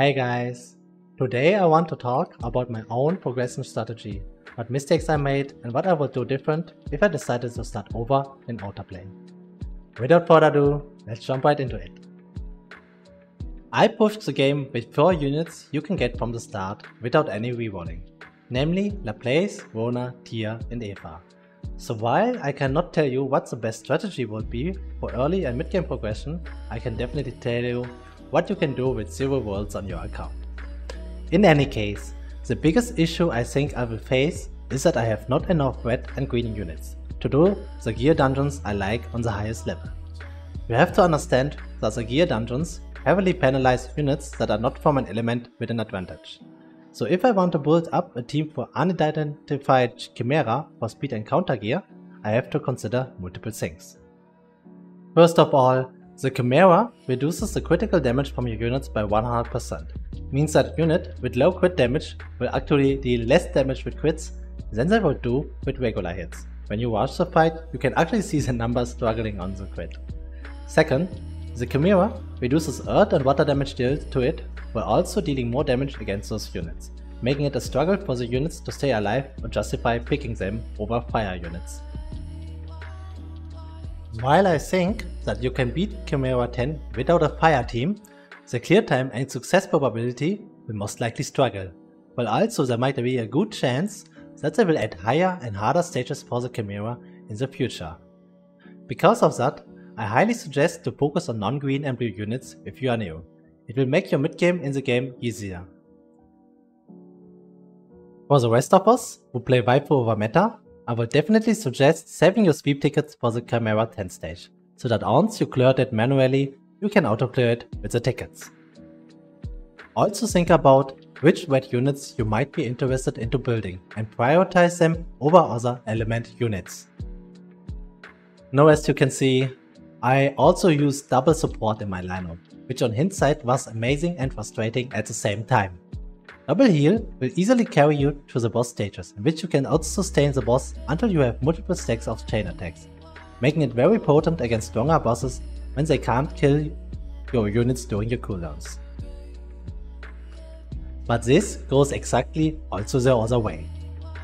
Hey guys! Today I want to talk about my own progression strategy, what mistakes I made and what I would do different if I decided to start over in Outerplane. Without further ado, let's jump right into it. I pushed the game with 4 units you can get from the start without any rewarding, namely Laplace, Rhona, Tio and Eva. So while I cannot tell you what the best strategy would be for early and mid game progression, I can definitely tell you what you can do with 0 worlds on your account. In any case, the biggest issue I think I will face is that I have not enough red and green units to do the gear dungeons I like on the highest level. You have to understand that the gear dungeons heavily penalize units that are not from an element with an advantage. So if I want to build up a team for unidentified Chimera for speed and counter gear, I have to consider multiple things. First of all, the Chimera reduces the critical damage from your units by 100%, means that a unit with low crit damage will actually deal less damage with crits than they would do with regular hits. When you watch the fight, you can actually see the numbers struggling on the crit. Second, the Chimera reduces earth and water damage dealt to it while also dealing more damage against those units, making it a struggle for the units to stay alive or justify picking them over fire units. While I think that you can beat Chimera 10 without a fire team, the clear time and success probability will most likely struggle, while also there might be a good chance that they will add higher and harder stages for the Chimera in the future. Because of that, I highly suggest to focus on non-green and blue units if you are new. It will make your mid-game in the game easier. For the rest of us, who play waifu over meta, I would definitely suggest saving your sweep tickets for the Chimera 10 stage, so that once you cleared it manually, you can auto-clear it with the tickets. Also think about which red units you might be interested into building and prioritize them over other element units. Now as you can see, I also use double support in my lineup, which on hindsight was amazing and frustrating at the same time. Double heal will easily carry you to the boss stages, in which you can also sustain the boss until you have multiple stacks of chain attacks, making it very potent against stronger bosses when they can't kill your units during your cooldowns. But this goes exactly also the other way.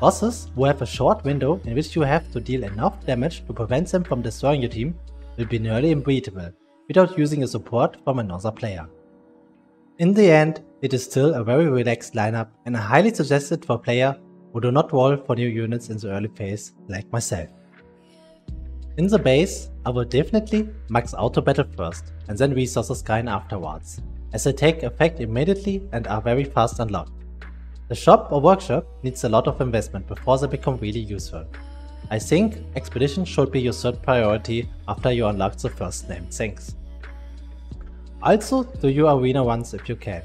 Bosses who have a short window in which you have to deal enough damage to prevent them from destroying your team will be nearly unbeatable without using a support from another player. In the end, it is still a very relaxed lineup and I highly suggest it for players who do not roll for new units in the early phase like myself. In the base, I will definitely max auto battle first and then resources grind afterwards, as they take effect immediately and are very fast unlocked. The shop or workshop needs a lot of investment before they become really useful. I think Expedition should be your third priority after you unlock the first named things. Also do your arena ones if you can.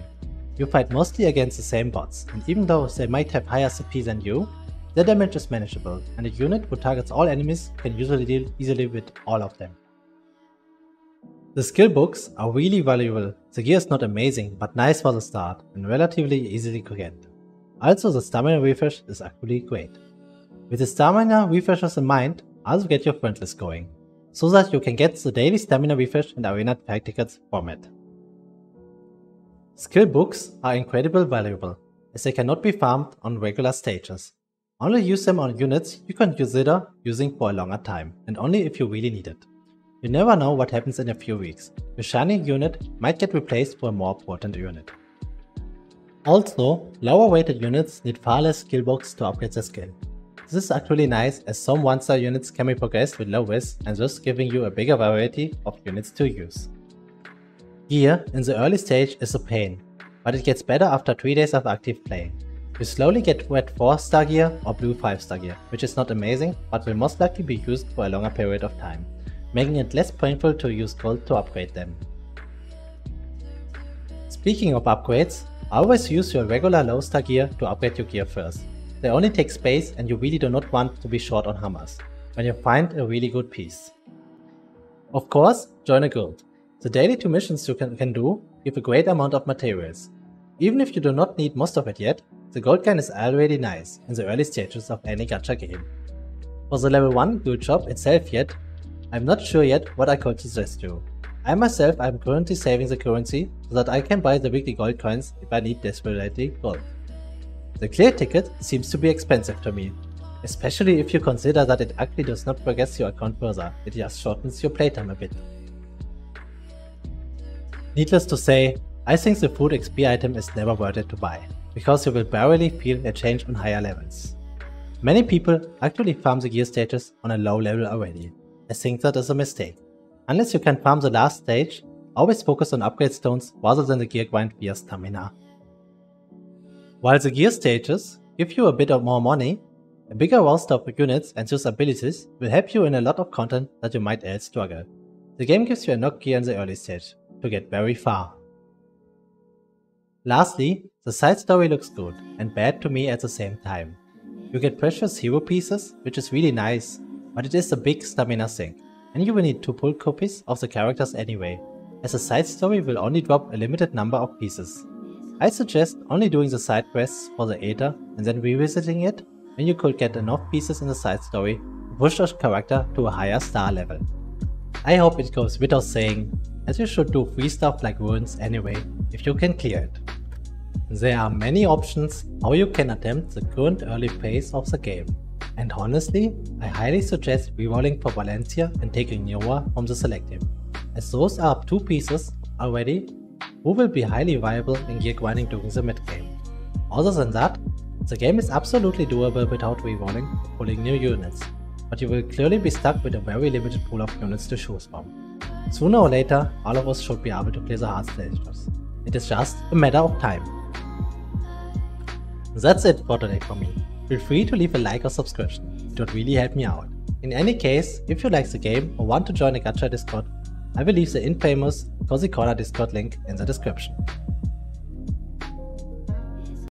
You fight mostly against the same bots, and even though they might have higher CP than you, their damage is manageable, and a unit who targets all enemies can usually deal easily with all of them. The skill books are really valuable, the gear is not amazing but nice for the start and relatively easy to get. Also the stamina refresh is actually great. With the stamina refreshers in mind, also get your friend list going, so that you can get the daily stamina refresh and arena from it. Skill books are incredibly valuable, as they cannot be farmed on regular stages. Only use them on units you can consider using for a longer time, and only if you really need it. You never know what happens in a few weeks. Your shiny unit might get replaced for a more potent unit. Also, lower weighted units need far less skill books to upgrade their skill. This is actually nice as some 1 star units can be progressed with low risk and thus giving you a bigger variety of units to use. Gear in the early stage is a pain, but it gets better after 3 days of active play. You slowly get red 4 star gear or blue 5 star gear, which is not amazing but will most likely be used for a longer period of time, making it less painful to use gold to upgrade them. Speaking of upgrades, always use your regular low star gear to upgrade your gear first. They only take space and you really do not want to be short on hammers, when you find a really good piece. Of course, join a guild. The daily 2 missions you can, can do give a great amount of materials. Even if you do not need most of it yet, the gold gun is already nice in the early stages of any gacha game. For the level 1 guild job itself yet, I'm not sure yet what I could suggest you. I myself am currently saving the currency so that I can buy the weekly gold coins if I need desperately gold. The clear ticket seems to be expensive to me, especially if you consider that it actually does not progress your account further, it just shortens your playtime a bit. Needless to say, I think the food XP item is never worth it to buy, because you will barely feel a change on higher levels. Many people actually farm the gear stages on a low level already. I think that is a mistake. Unless you can farm the last stage, always focus on upgrade stones rather than the gear grind via stamina. While the gear stages give you a bit of more money, a bigger roster of units and those abilities will help you in a lot of content that you might else struggle. The game gives you enough gear in the early stage to get very far. Lastly, the side story looks good and bad to me at the same time. You get precious hero pieces, which is really nice, but it is a big stamina sink, and you will need to pull copies of the characters anyway, as the side story will only drop a limited number of pieces. I suggest only doing the side quests for the Aether and then revisiting it when you could get enough pieces in the side story to push your character to a higher star level. I hope it goes without saying, as you should do free stuff like ruins anyway, if you can clear it. There are many options how you can attempt the current early phase of the game, and honestly, I highly suggest rerolling for Valencia and taking Nova from the selective, as those are two pieces already who will be highly viable in gear grinding during the mid game. Other than that, the game is absolutely doable without rerolling pulling new units, but you will clearly be stuck with a very limited pool of units to choose from. Sooner or later, all of us should be able to play the hard stages. It is just a matter of time. That's it for today for me. Feel free to leave a like or subscription, it would really help me out. In any case, if you like the game or want to join the Gacha Discord, I will leave the infamous Cozy Corner Discord link in the description.